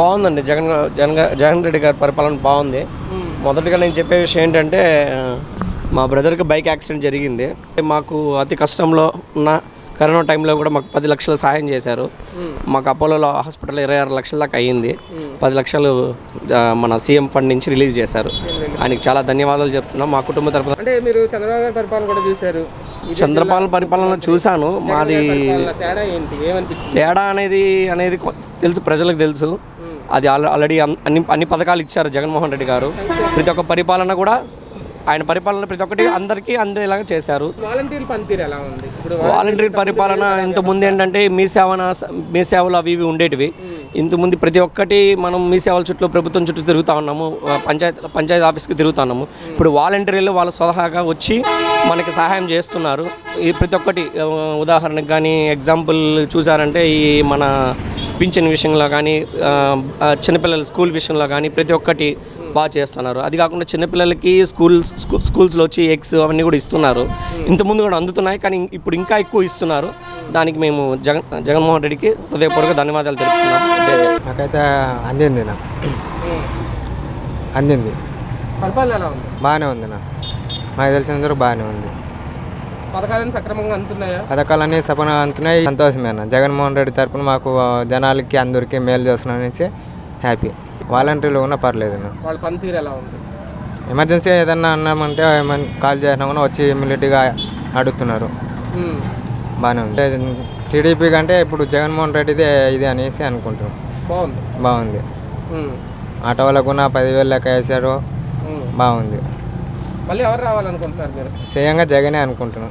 బాగుందండి. జగన్ జగన్ జగన్ రెడ్డి గారి పరిపాలన బాగుంది. మొదటగా నేను చెప్పే విషయం ఏంటంటే మా బ్రదర్కి బైక్ యాక్సిడెంట్ జరిగింది. మాకు అతి కష్టంలో ఉన్న కరోనా టైంలో కూడా మాకు పది లక్షలు సాయం చేశారు. మాకు అపోలోలో హాస్పిటల్ ఇరవై ఆరు లక్షల దాకా అయ్యింది. పది లక్షలు మన సీఎం ఫండ్ నుంచి రిలీజ్ చేశారు. ఆయనకి చాలా ధన్యవాదాలు చెప్తున్నాం. మా కుటుంబ తరపున అంటే మీరు చంద్రబాబు గారి పరిపాలన కూడా చూశారు. చంద్రబాబు పరిపాలన చూశాను. మాది తేడా ఏంటి? ఏమనిపించింది తేడా అనేది అనేది తెలుసు ప్రజలకు తెలుసు. అది ఆల్- ఆల్రెడీ అన్- అన్ని అన్ని పథకాలు ఇచ్చారు జగన్మోహన్ రెడ్డి గారు. ప్రతి ఒక్క పరిపాలన కూడా ఆయన పరిపాలన ప్రతి ఒక్కటి అందరికీ అందేలాగా చేశారు. వాలంటీర్ పరిపాలన ఇంతకుముందు ఏంటంటే మీ సేవన మీ సేవలు అవి ఇవి ఉండేటివి. ఇంతకుముందు ప్రతి ఒక్కటి మనం మీ సేవల చుట్టూ ప్రభుత్వం చుట్టూ తిరుగుతూ ఉన్నాము. పంచాయత్ పంచాయతీ ఆఫీస్కి తిరుగుతూ ఉన్నాము. ఇప్పుడు వాలంటీర్లు వాళ్ళ స్వతహాగా వచ్చి మనకి సహాయం చేస్తున్నారు. ఈ ప్రతి ఒక్కటి ఉదాహరణకు కానీ ఎగ్జాంపుల్ చూసారంటే ఈ మన పింఛన్ విషయంలో కానీ చిన్నపిల్లల స్కూల్ విషయంలో కానీ ప్రతి ఒక్కటి బాగా చేస్తున్నారు. అది కాకుండా చిన్నపిల్లలకి స్కూల్స్ స్కూ- స్కూల్స్లో వచ్చి ఎగ్స్ అవన్నీ కూడా ఇస్తున్నారు. ఇంతకుముందు కూడా అందుతున్నాయి కానీ ఇప్పుడు ఇంకా ఎక్కువ ఇస్తున్నారు. దానికి మేము జగన్ జగన్మోహన్ రెడ్డికి హృదయపూర్వక ధన్యవాదాలు తెలుపుతున్నాం. నాకైతే అందింది నా అందింది. బాగానే ఉంది నా నాకు తెలిసినంత వరకు బాగానే ఉంది. పథకాలను సక్రమంగా అందుతున్నాయా? పథకాలన్నీ సపన అంటున్నాయి సంతోషమే అన్న. జగన్మోహన్ రెడ్డి తరపున మాకు జనాలకి అందరికీ మేలు చేస్తున్నాం అనేసి హ్యాపీ. వాలంటీర్లు ఉన్నా పర్లేదు వాళ్ళ పనితీరు ఎలా ఉంది? ఎమర్జెన్సీ ఏదన్నా అన్నామంటే కాల్ చేసినా కూడా వచ్చి ఇమ్మీడియట్గా అడుగుతున్నారు. బాగానే ఉంది. టీడీపీ కంటే ఇప్పుడు జగన్మోహన్ రెడ్డిదే ఇది అనేసి అనుకుంటున్నాం. బాగుంది. బాగుంది. ఆటో వాళ్ళకు కూడా పదివేలు లెక్క వేశారు. బాగుంది. మళ్ళీ ఎవరు రావాలనుకుంటున్నారు మీరు? స్వయంగా జగనే అనుకుంటున్నాం.